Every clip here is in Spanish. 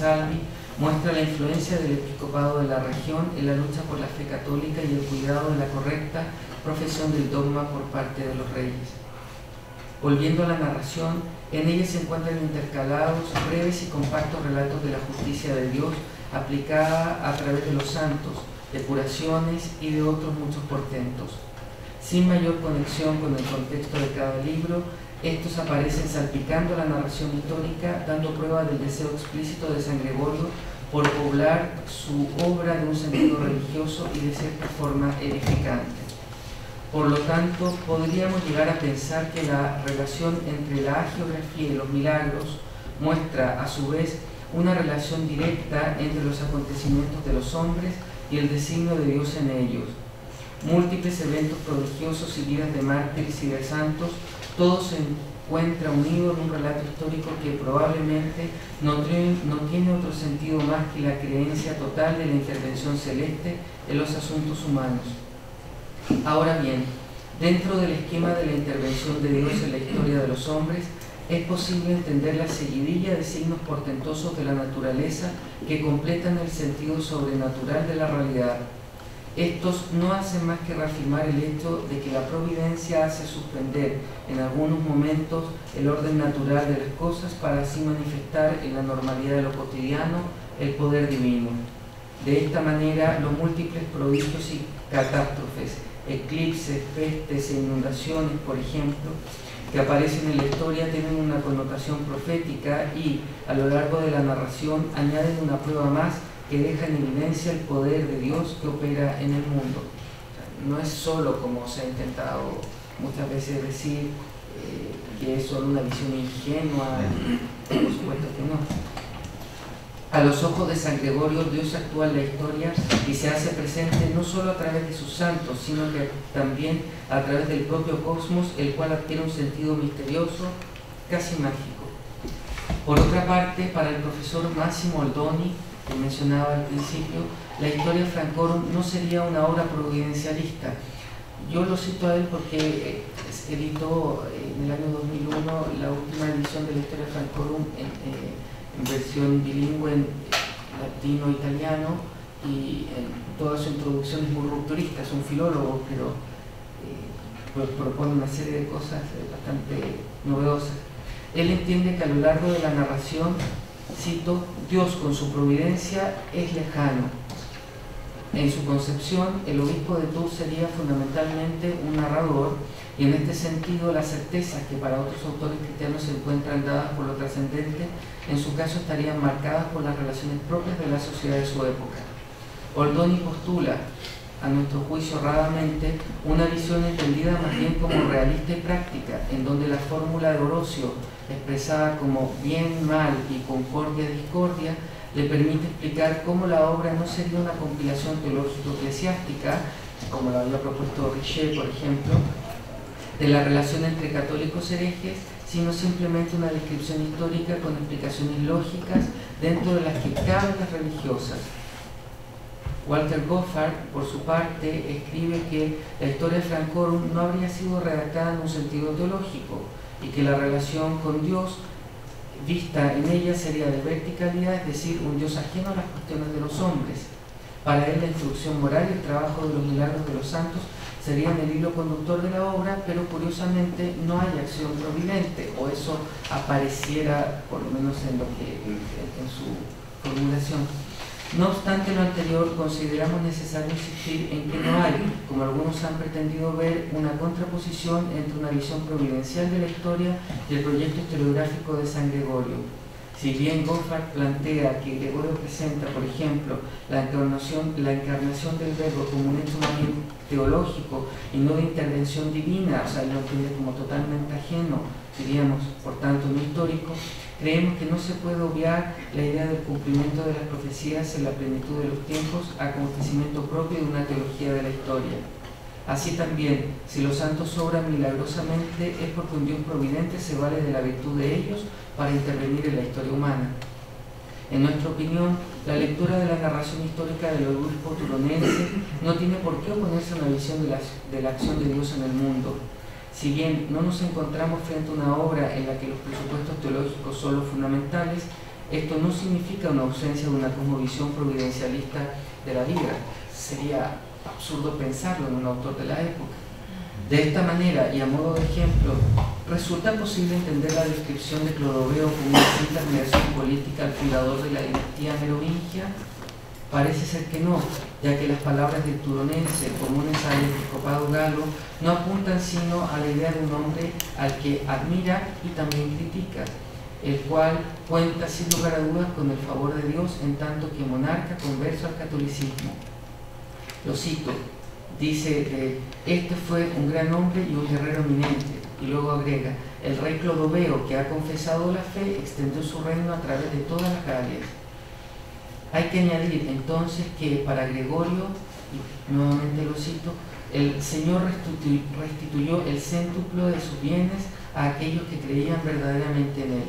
Salvi muestra la influencia del episcopado de la región en la lucha por la fe católica y el cuidado de la correcta profesión del dogma por parte de los reyes. Volviendo a la narración, en ella se encuentran intercalados breves y compactos relatos de la justicia de Dios aplicada a través de los santos, de curaciones y de otros muchos portentos. Sin mayor conexión con el contexto de cada libro, estos aparecen salpicando la narración histórica, dando prueba del deseo explícito de San Gregorio por poblar su obra de un sentido religioso y de cierta forma edificante. Por lo tanto, podríamos llegar a pensar que la relación entre la geografía y los milagros muestra a su vez una relación directa entre los acontecimientos de los hombres y el designio de Dios en ellos. Múltiples eventos prodigiosos y vidas de mártires y de santos, todo se encuentra unido en un relato histórico que probablemente no no tiene otro sentido más que la creencia total de la intervención celeste en los asuntos humanos. Ahora bien, dentro del esquema de la intervención de Dios en la historia de los hombres, es posible entender la seguidilla de signos portentosos de la naturaleza que completan el sentido sobrenatural de la realidad. Estos no hacen más que reafirmar el hecho de que la providencia hace suspender en algunos momentos el orden natural de las cosas para así manifestar en la normalidad de lo cotidiano el poder divino. De esta manera, los múltiples prodigios y catástrofes, eclipses, pestes e inundaciones, por ejemplo, que aparecen en la historia tienen una connotación profética y a lo largo de la narración añaden una prueba más que deja en evidencia el poder de Dios que opera en el mundo. no es solo como se ha intentado muchas veces decir eh, que es solo una visión ingenua, por supuesto que no. A los ojos de San Gregorio, Dios actúa en la historia y se hace presente no solo a través de sus santos, sino que también a través del propio cosmos, el cual adquiere un sentido misterioso, casi mágico. Por otra parte, para el profesor Máximo Aldoni, que mencionaba al principio, la historia Francorum no sería una obra providencialista. Yo lo cito a él porque eh, editó en el año 2001 la última edición de la historia Francorum en, eh, en versión bilingüe en latino-italiano y en toda su introducción es muy rupturista, es un filólogo, pero eh, pues propone una serie de cosas bastante novedosas. Él entiende que a lo largo de la narración cito, Dios con su providencia es lejano. En su concepción, el obispo de Tours sería fundamentalmente un narrador y en este sentido las certezas que para otros autores cristianos se encuentran dadas por lo trascendente, en su caso estarían marcadas por las relaciones propias de la sociedad de su época. Oldoni postula, a nuestro juicio erradamente, una visión entendida más bien como realista y práctica, en donde la fórmula de Orocio expresada como bien, mal y concordia, discordia, le permite explicar cómo la obra no sería una compilación teológico-eclesiástica, como lo había propuesto Richer, por ejemplo, de la relación entre católicos herejes, sino simplemente una descripción histórica con explicaciones lógicas dentro de las que caben las religiosas. Walter Goffard, por su parte, escribe que la historia Francorum no habría sido redactada en un sentido teológico, y que la relación con Dios vista en ella sería de verticalidad, es decir, un Dios ajeno a las cuestiones de los hombres. Para él la instrucción moral y el trabajo de los milagros de los santos serían el hilo conductor de la obra, pero curiosamente no hay acción providente, o eso apareciera por lo menos en, lo que, en su formulación. No obstante lo anterior, consideramos necesario insistir en que no hay, como algunos han pretendido ver, una contraposición entre una visión providencial de la historia y el proyecto historiográfico de San Gregorio. Si bien Goffard plantea que Gregorio presenta, por ejemplo, la encarnación, la encarnación del verbo como un hecho teológico y no de intervención divina, o sea, lo entiende como totalmente ajeno, diríamos, por tanto, no histórico, Creemos que no se puede obviar la idea del cumplimiento de las profecías en la plenitud de los tiempos, acontecimiento propio de una teología de la historia. Así también, si los santos obran milagrosamente, es porque un Dios providente se vale de la virtud de ellos para intervenir en la historia humana. En nuestra opinión, la lectura de la narración histórica del obispo turonense no tiene por qué oponerse a una visión de la, de la acción de Dios en el mundo si bien no nos encontramos frente a una obra en la que los presupuestos teológicos son los fundamentales, Esto no significa una ausencia de una cosmovisión providencialista de la vida. Sería absurdo pensarlo en un autor de la época. De esta manera, y a modo de ejemplo, resulta posible entender la descripción de Clodoveo como una cierta admiración política al fundador de la dinastía merovingia. Parece ser que no, ya que las palabras del turonense comunes al episcopado galo no apuntan sino a la idea de un hombre al que admira y también critica, el cual cuenta sin lugar a dudas con el favor de Dios en tanto que monarca converso al catolicismo. Lo cito, dice que este fue un gran hombre y un guerrero eminente, y luego agrega, el rey Clodoveo, que ha confesado la fe, extendió su reino a través de todas las Galias. Hay que añadir entonces que para Gregorio, y nuevamente lo cito, el Señor restituyó el céntuplo de sus bienes a aquellos que creían verdaderamente en Él.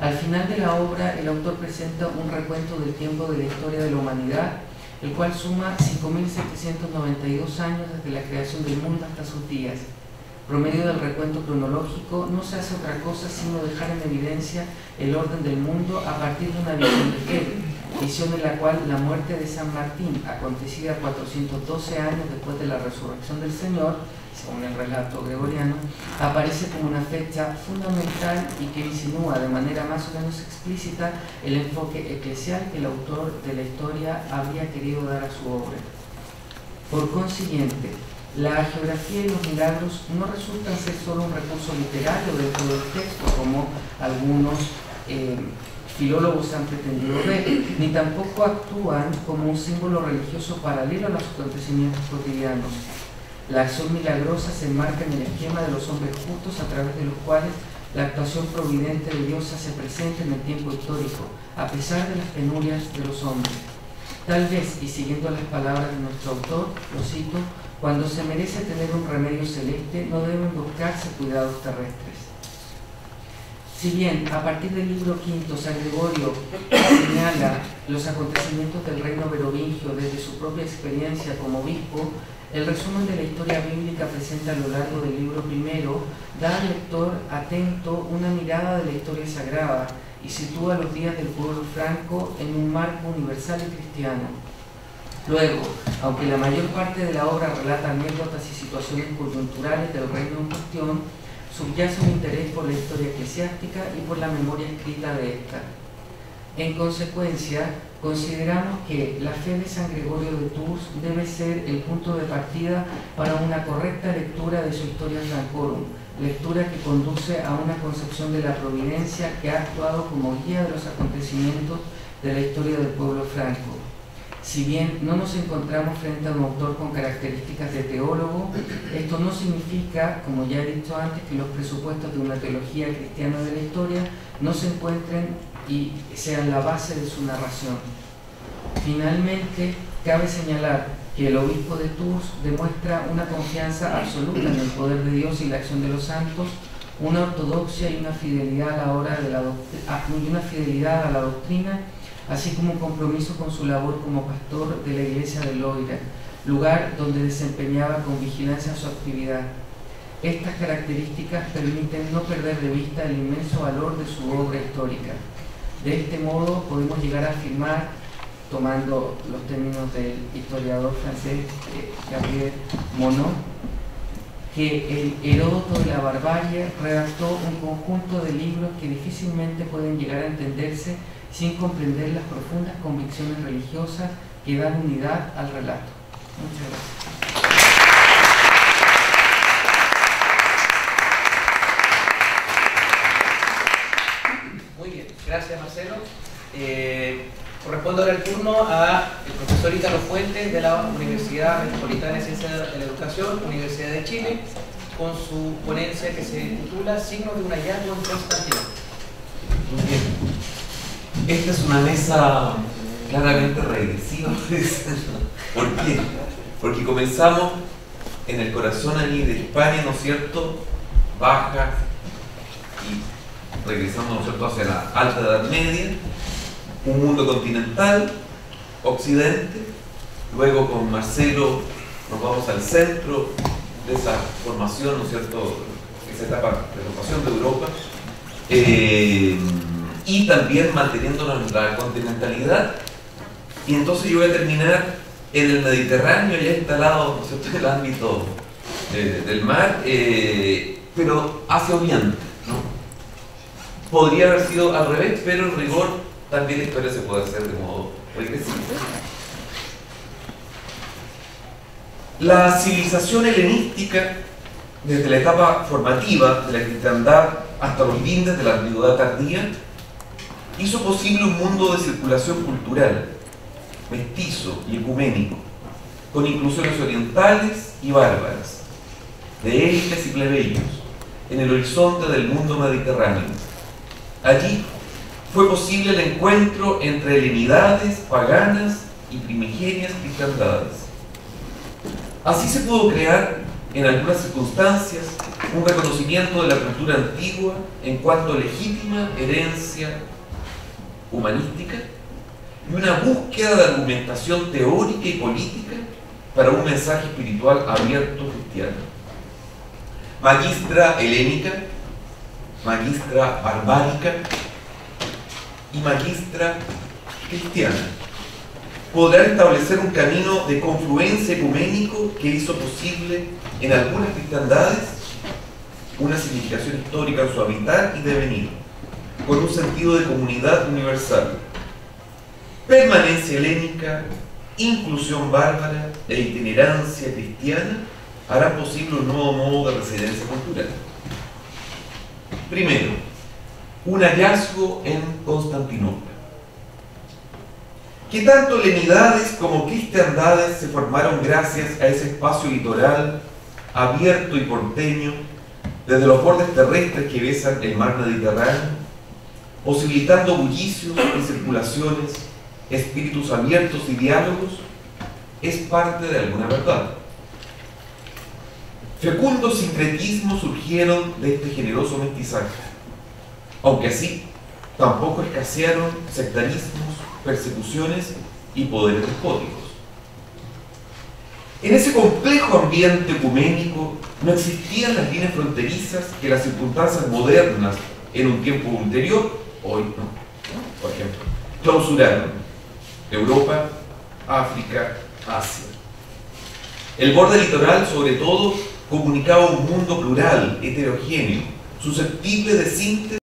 Al final de la obra, el autor presenta un recuento del tiempo de la historia de la humanidad el cual suma 5.792 años desde la creación del mundo hasta sus días. Promedio del recuento cronológico no se hace otra cosa sino dejar en evidencia el orden del mundo a partir de una visión de fe, visión en la cual la muerte de San Martín, acontecida 412 años después de la resurrección del Señor, según el relato gregoriano, aparece como una fecha fundamental y que insinúa de manera más o menos explícita el enfoque eclesial que el autor de la historia había querido dar a su obra. Por consiguiente, la geografía y los milagros no resultan ser solo un recurso literario dentro del texto, como algunos eh, filólogos han pretendido ver, ni tampoco actúan como un símbolo religioso paralelo a los acontecimientos cotidianos la acción milagrosa se enmarca en el esquema de los hombres justos a través de los cuales la actuación providente de Dios se hace presente en el tiempo histórico, a pesar de las penurias de los hombres. Tal vez, y siguiendo las palabras de nuestro autor, lo cito, cuando se merece tener un remedio celeste no deben buscarse cuidados terrestres. Si bien a partir del libro quinto San Gregorio señala los acontecimientos del reino merovingio desde su propia experiencia como obispo, el resumen de la historia bíblica presenta a lo largo del libro primero da al lector atento una mirada de la historia sagrada y sitúa los días del pueblo franco en un marco universal y cristiano. Luego, aunque la mayor parte de la obra relata anécdotas y situaciones coyunturales del reino en cuestión, subyace un interés por la historia eclesiástica y por la memoria escrita de esta. En consecuencia, consideramos que la fe de San Gregorio de Tours debe ser el punto de partida para una correcta lectura de su historia Francorum, lectura que conduce a una concepción de la providencia que ha actuado como guía de los acontecimientos de la historia del pueblo franco. Si bien no nos encontramos frente a un autor con características de teólogo, esto no significa, como ya he dicho antes, que los presupuestos de una teología cristiana de la historia no se encuentren y sean la base de su narración. Finalmente, cabe señalar que el obispo de Tours demuestra una confianza absoluta en el poder de Dios y la acción de los santos, una ortodoxia y una fidelidad a la, hora de la, la doctrina, así como un compromiso con su labor como pastor de la iglesia de Loira, lugar donde desempeñaba con vigilancia su actividad. Estas características permiten no perder de vista el inmenso valor de su obra histórica. De este modo podemos llegar a afirmar, tomando los términos del historiador francés eh, Gabriel Monod, que el Heródoto de la barbarie redactó un conjunto de libros que difícilmente pueden llegar a entenderse sin comprender las profundas convicciones religiosas que dan unidad al relato. Muchas gracias. Gracias, Marcelo. Eh, corresponde ahora el turno al profesor Italo Fuentes de la Universidad Metropolitana de Ciencias de la Educación, Universidad de Chile, con su ponencia que se titula Signos de un hallazgo en Constantinopla. Muy bien. Esta es una mesa claramente regresiva. ¿Por qué? Porque comenzamos en el corazón allí de España, ¿no es cierto? Baja y regresando ¿no hacia la alta edad media, un mundo continental, occidente, luego con Marcelo nos vamos al centro de esa formación, ¿no es cierto?, esa etapa de formación de Europa, eh, y también manteniéndonos en la continentalidad. Y entonces yo voy a terminar en el Mediterráneo, ya instalado en el ámbito eh, del mar, eh, pero hacia Oriente. ¿no? Podría haber sido al revés, pero en rigor también la historia se puede hacer de modo regresivo. La civilización helenística, desde la etapa formativa de la cristiandad hasta los lindes de la antigüedad tardía, hizo posible un mundo de circulación cultural, mestizo y ecuménico, con inclusiones orientales y bárbaras, de élites y plebeyos, en el horizonte del mundo mediterráneo. Allí fue posible el encuentro entre helenidades paganas y primigenias cristiandades. Así se pudo crear, en algunas circunstancias, un reconocimiento de la cultura antigua en cuanto a legítima herencia humanística y una búsqueda de argumentación teórica y política para un mensaje espiritual abierto cristiano. Magistra helénica, magistra barbárica y magistra cristiana podrán establecer un camino de confluencia ecuménico que hizo posible en algunas cristiandades una significación histórica en su habitar y devenir, con un sentido de comunidad universal. Permanencia helénica, inclusión bárbara e itinerancia cristiana harán posible un nuevo modo de residencia cultural. Primero, un hallazgo en Constantinopla. Que tanto lenidades como cristiandades se formaron gracias a ese espacio litoral abierto y porteño desde los bordes terrestres que besan el mar Mediterráneo, posibilitando bullicios y circulaciones, espíritus abiertos y diálogos, es parte de alguna verdad. Fecundos sincretismos surgieron de este generoso mestizaje, aunque así tampoco escasearon sectarismos, persecuciones y poderes despóticos. En ese complejo ambiente ecuménico no existían las líneas fronterizas que las circunstancias modernas en un tiempo ulterior, hoy no, por ejemplo, clausuraron Europa, África, Asia. El borde litoral, sobre todo, comunicaba un mundo plural, heterogéneo, susceptible de síntesis